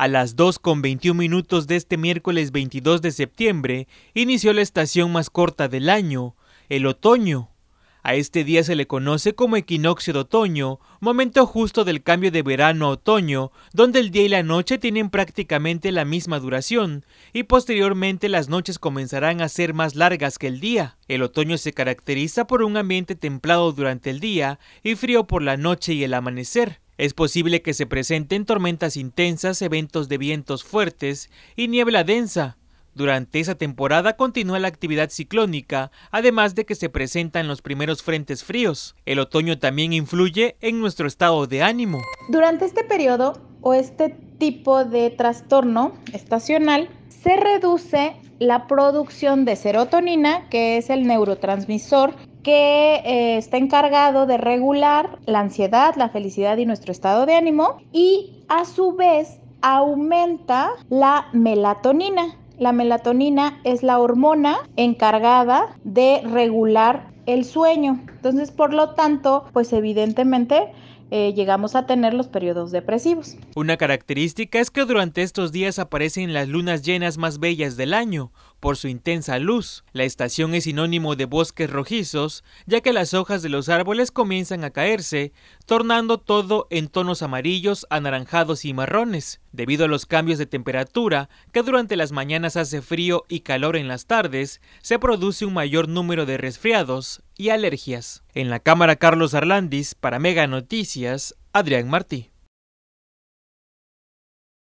A las 2 con 21 minutos de este miércoles 22 de septiembre inició la estación más corta del año, el otoño. A este día se le conoce como equinoccio de otoño, momento justo del cambio de verano a otoño, donde el día y la noche tienen prácticamente la misma duración, y posteriormente las noches comenzarán a ser más largas que el día. El otoño se caracteriza por un ambiente templado durante el día y frío por la noche y el amanecer. Es posible que se presenten tormentas intensas, eventos de vientos fuertes y niebla densa. Durante esa temporada continúa la actividad ciclónica, además de que se presentan los primeros frentes fríos. El otoño también influye en nuestro estado de ánimo. Durante este periodo o este tipo de trastorno estacional, se reduce la producción de serotonina, que es el neurotransmisor que eh, está encargado de regular la ansiedad, la felicidad y nuestro estado de ánimo y a su vez aumenta la melatonina. La melatonina es la hormona encargada de regular el sueño. Entonces, por lo tanto, pues evidentemente eh, llegamos a tener los periodos depresivos. Una característica es que durante estos días aparecen las lunas llenas más bellas del año, por su intensa luz. La estación es sinónimo de bosques rojizos, ya que las hojas de los árboles comienzan a caerse, tornando todo en tonos amarillos, anaranjados y marrones. Debido a los cambios de temperatura, que durante las mañanas hace frío y calor en las tardes, se produce un mayor número de resfriados y alergias. En la cámara Carlos Arlandis, para Mega Noticias, Adrián Martí.